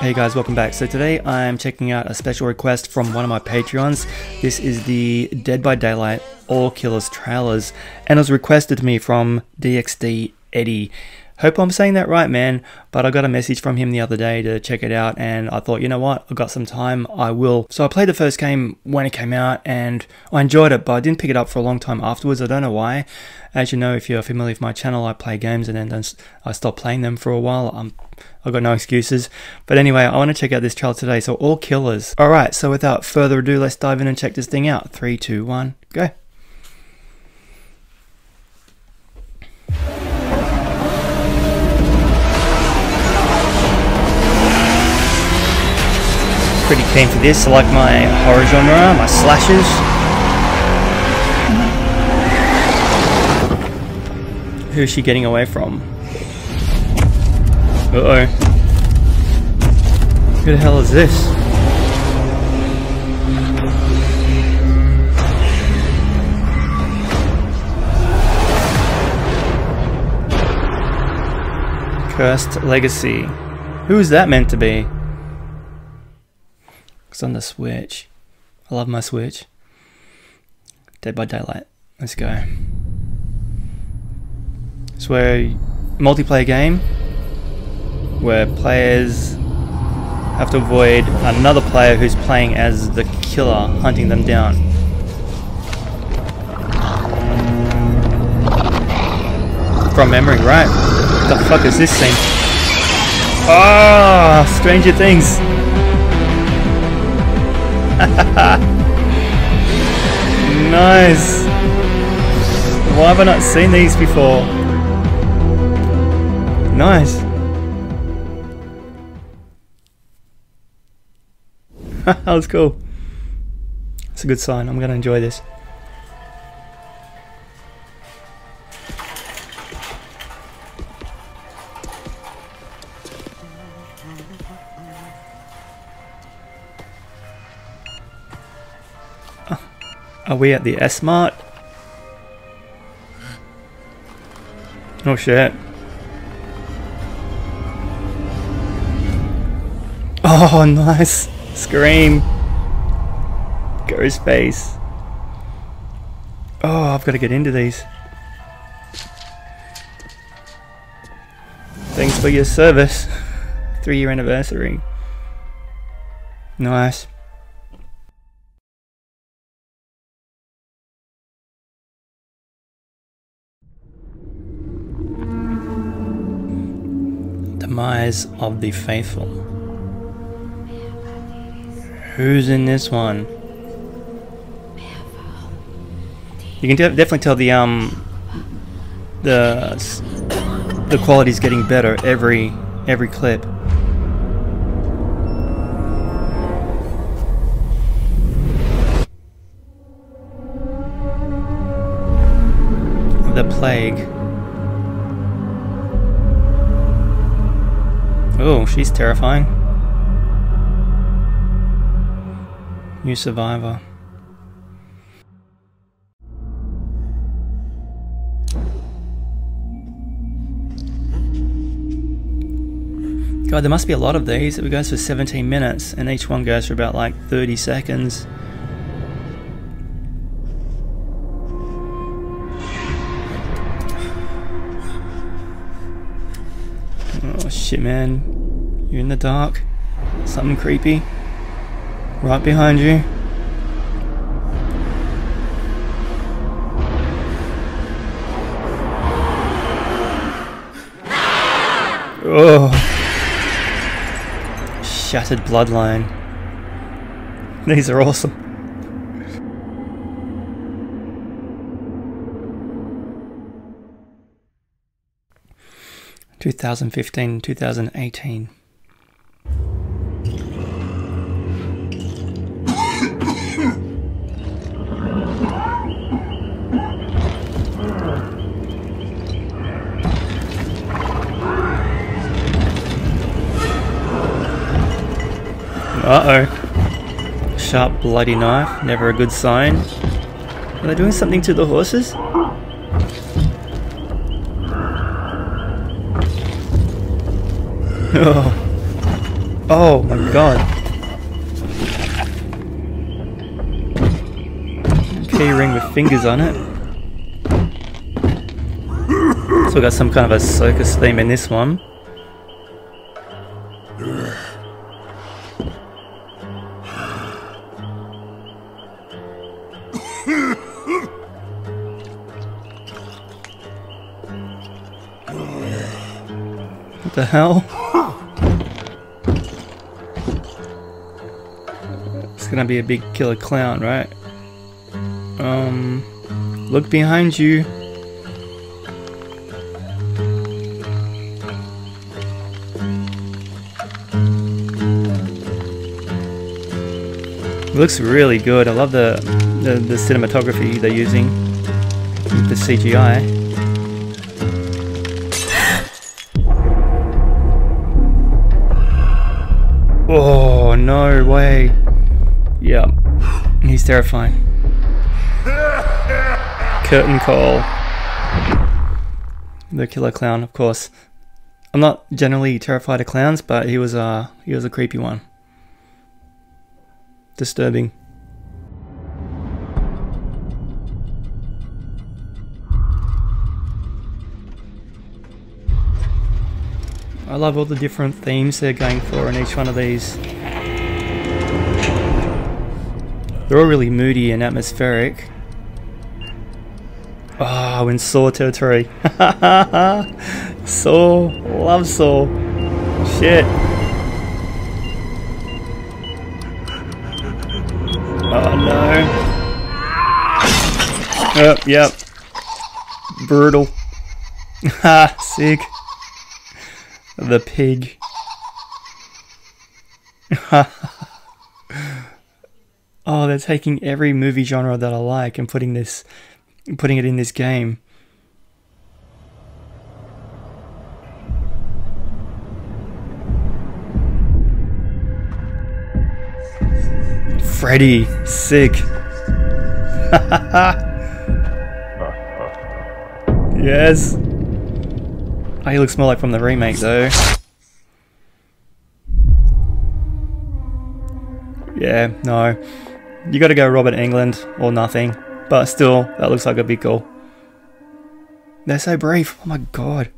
Hey guys, welcome back. So today I am checking out a special request from one of my Patreons. This is the Dead by Daylight All Killers trailers, and it was requested to me from DXD Eddie. Hope I'm saying that right, man. But I got a message from him the other day to check it out, and I thought, you know what, I've got some time, I will. So I played the first game when it came out, and I enjoyed it, but I didn't pick it up for a long time afterwards. I don't know why. As you know, if you're familiar with my channel, I play games and then I stop playing them for a while. I'm, I've got no excuses. But anyway, I want to check out this trailer today. So all killers. All right. So without further ado, let's dive in and check this thing out. Three, two, one, go. Pretty keen for this. I like my horror genre, my slashes. Who is she getting away from? Uh-oh. Who the hell is this? Cursed Legacy. Who is that meant to be? It's on the Switch. I love my Switch. Dead by Daylight. Let's go. It's where multiplayer game where players have to avoid another player who's playing as the killer hunting them down. From memory, right? What the fuck is this thing? Ah, oh, Stranger Things. nice. Why have I not seen these before? Nice. that was cool. It's a good sign. I'm going to enjoy this. Are we at the S-Mart? Oh shit. Oh, nice. Scream. Ghost Ghostface. Oh, I've got to get into these. Thanks for your service. Three year anniversary. Nice. Demise of the Faithful. Who's in this one? You can de definitely tell the um the the quality's getting better every every clip. The plague. Oh, she's terrifying. New survivor. God, there must be a lot of these. It goes for 17 minutes, and each one goes for about like 30 seconds. Shit, man. You're in the dark. Something creepy. Right behind you. Oh. Shattered bloodline. These are awesome. 2015, 2018. Uh-oh. Sharp bloody knife, never a good sign. Are they doing something to the horses? Oh. oh my god. Key ring with fingers on it. So got some kind of a circus theme in this one. What the hell? Gonna be a big killer clown, right? Um, look behind you. Looks really good. I love the, the, the cinematography they're using with the CGI. Oh, no way. Yep. He's terrifying. Curtain call. The killer clown, of course. I'm not generally terrified of clowns, but he was uh he was a creepy one. Disturbing. I love all the different themes they're going for in each one of these. They're all really moody and atmospheric. Ah, oh, in Saw territory. Saw. Love Saw. Shit. Oh no. Yep, yep. Brutal. Ha, sick. The pig. oh, they're taking every movie genre that I like and putting this putting it in this game. Freddy, sick. yes. Oh, he looks more like from the remake though. Yeah, no. You gotta go Robert Englund or nothing. But still, that looks like a big goal. They're so brave. Oh my god.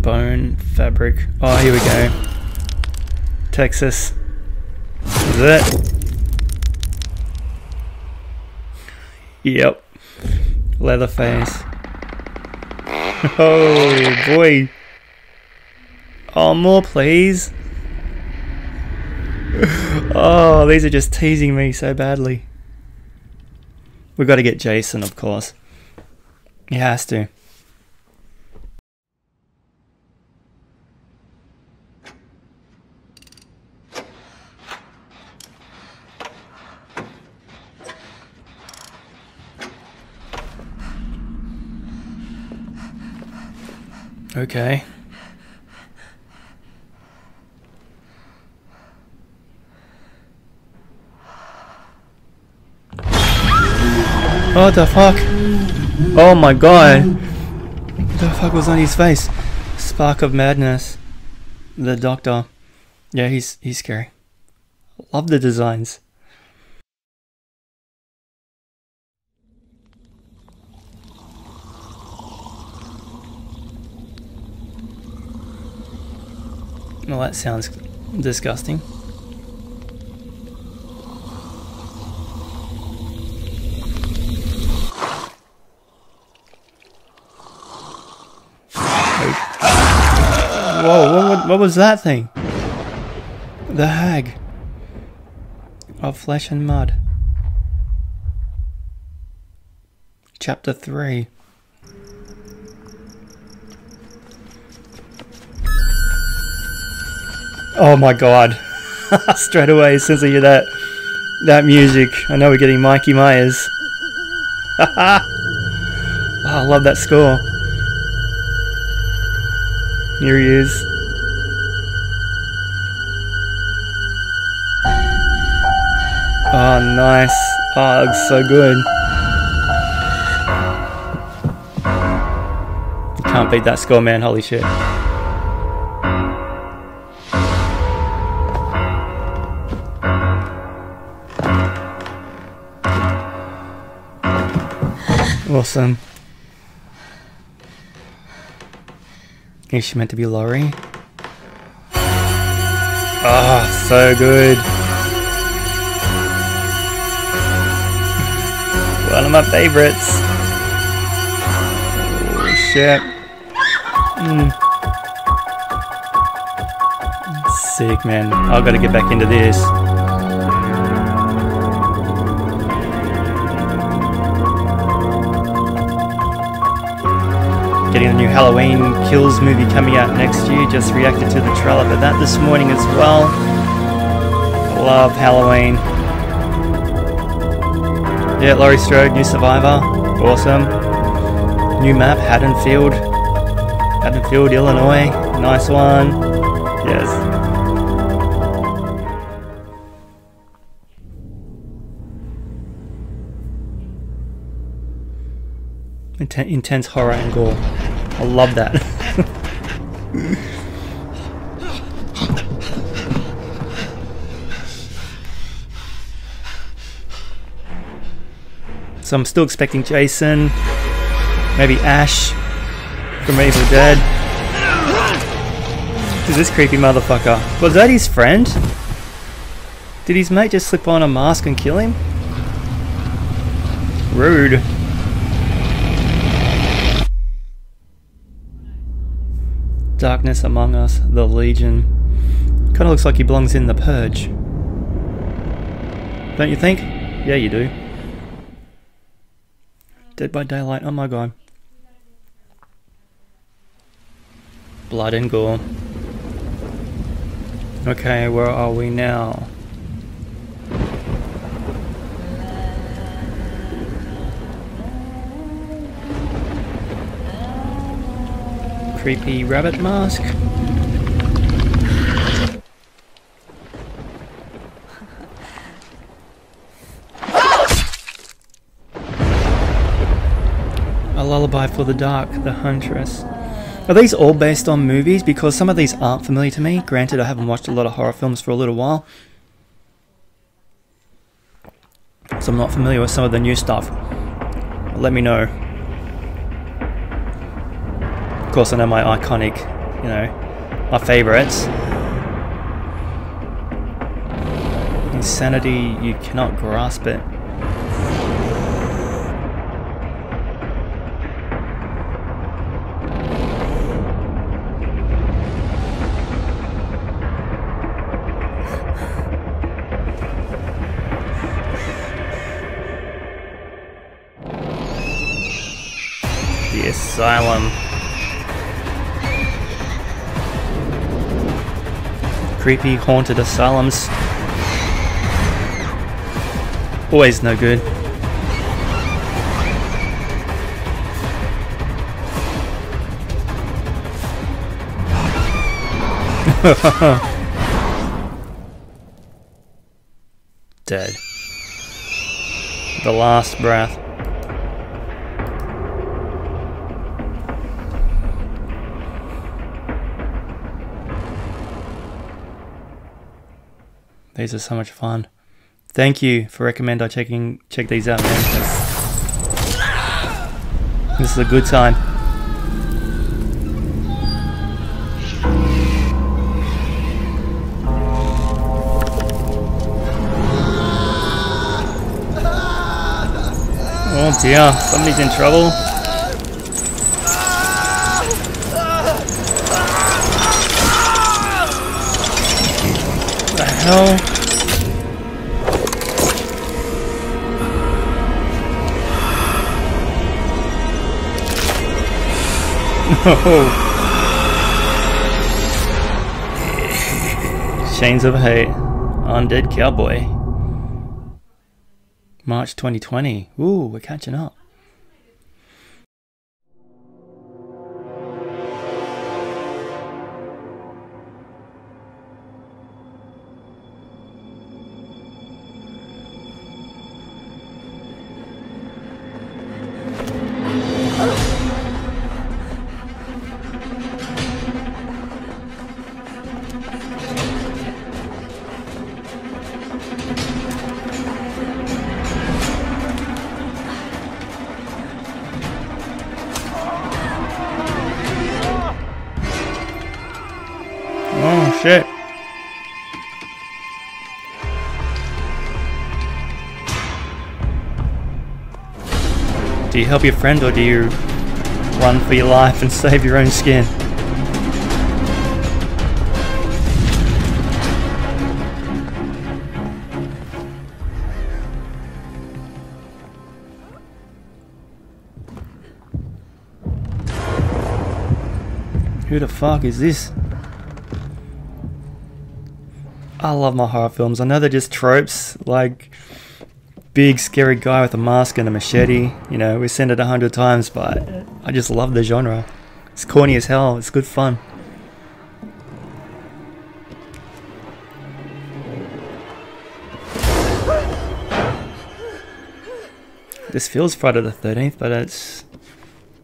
Bone fabric. Oh, here we go. Texas. Is it? Yep. Leatherface. Oh boy. Oh, more please. Oh, these are just teasing me so badly. We've got to get Jason, of course. He has to. Okay. What the fuck? Oh my god. What the fuck was on his face? Spark of madness. The doctor. Yeah, he's he's scary. Love the designs. Well, that sounds disgusting. Whoa, what, what, was that thing? The hag of flesh and mud. Chapter 3 Oh my god. Straight away, as soon as I hear that, that music, I know we're getting Mikey Myers. oh, I love that score. Here he is. Oh, nice. Oh, looks so good. You can't beat that score, man. Holy shit. Awesome. Is she meant to be Laurie? Ah, oh, so good. One of my favorites. Oh shit. Mm. Sick man. I've got to get back into this. Getting the new Halloween Kills movie coming out next year. Just reacted to the trailer for that this morning as well. Love Halloween. Yeah, Laurie Strode, new survivor. Awesome. New map, Haddonfield. Haddonfield, Illinois. Nice one. Yes. intense horror and gore. I love that. so I'm still expecting Jason, maybe Ash from Evil Dead. Who's this creepy motherfucker? Was that his friend? Did his mate just slip on a mask and kill him? Rude. Darkness Among Us, The Legion. Kinda looks like he belongs in The Purge. Don't you think? Yeah, you do. Dead by Daylight, oh my god. Blood and gore. Okay, where are we now? Creepy rabbit mask. A Lullaby for the Dark, The Huntress. Are these all based on movies? Because some of these aren't familiar to me. Granted, I haven't watched a lot of horror films for a little while. So I'm not familiar with some of the new stuff. Let me know. Of course, I know my iconic, you know, my favourites. Insanity, you cannot grasp it. The Asylum. Creepy haunted asylums. Always no good. Dead. The last breath. These are so much fun. Thank you for recommending checking check these out, man. This is a good time. Oh dear, somebody's in trouble. Hell? Chains of Hate, Undead Cowboy. March 2020. Ooh, we're catching up. Shit. Do you help your friend or do you run for your life and save your own skin? Who the fuck is this? I love my horror films. I know they're just tropes, like big scary guy with a mask and a machete. You know, we've seen it a hundred times, but I just love the genre. It's corny as hell. It's good fun. This feels Friday the 13th, but it's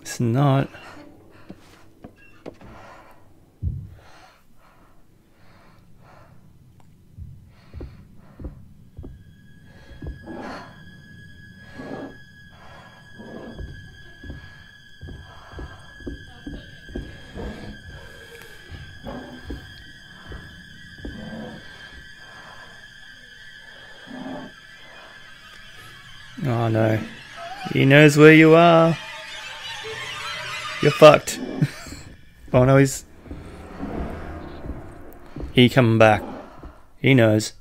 it's not. Oh no. He knows where you are. You're fucked. oh no, he's... He coming back. He knows.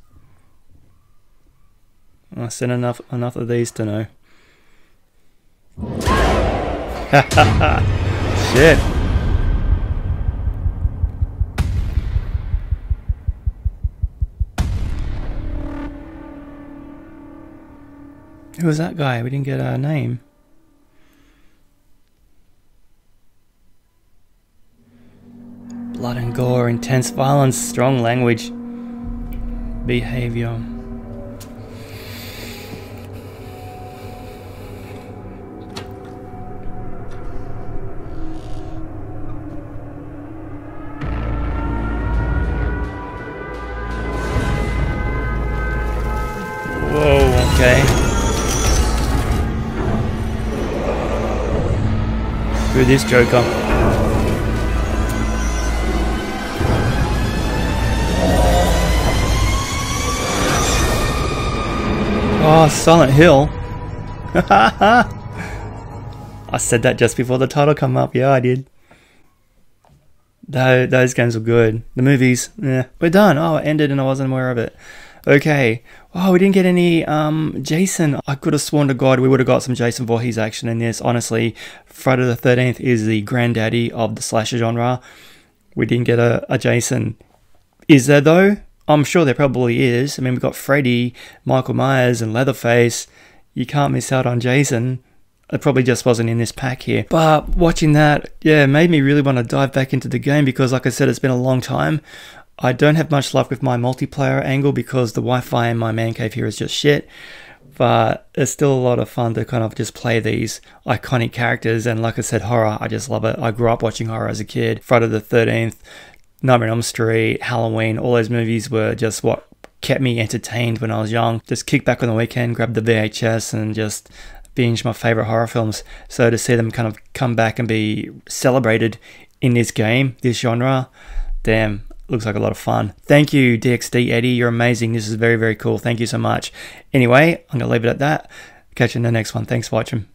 I sent enough enough of these to know. Ha ha ha! Shit. Who was that guy? We didn't get a name. Blood and gore, intense violence, strong language, behavior. Who this Joker? Oh, Silent Hill. I said that just before the title come up. Yeah, I did. Those games were good. The movies, yeah. We're done. Oh, it ended and I wasn't aware of it. Okay. Oh, we didn't get any um, Jason. I could have sworn to God we would have got some Jason Voorhees action in this. Honestly, Friday the 13th is the granddaddy of the slasher genre. We didn't get a, a Jason. Is there though? I'm sure there probably is. I mean, we've got Freddy, Michael Myers, and Leatherface. You can't miss out on Jason. It probably just wasn't in this pack here. But watching that, yeah, made me really want to dive back into the game because, like I said, it's been a long time. I don't have much luck with my multiplayer angle because the Wi-Fi in my man cave here is just shit. But it's still a lot of fun to kind of just play these iconic characters. And like I said, horror, I just love it. I grew up watching horror as a kid. Friday the 13th, Nightmare on Elm Street, Halloween, all those movies were just what kept me entertained when I was young. Just kick back on the weekend, grab the VHS, and just binge my favorite horror films. So to see them kind of come back and be celebrated in this game, this genre, damn, looks like a lot of fun. Thank you, DXD Eddie. You're amazing. This is very, very cool. Thank you so much. Anyway, I'm going to leave it at that. Catch you in the next one. Thanks for watching.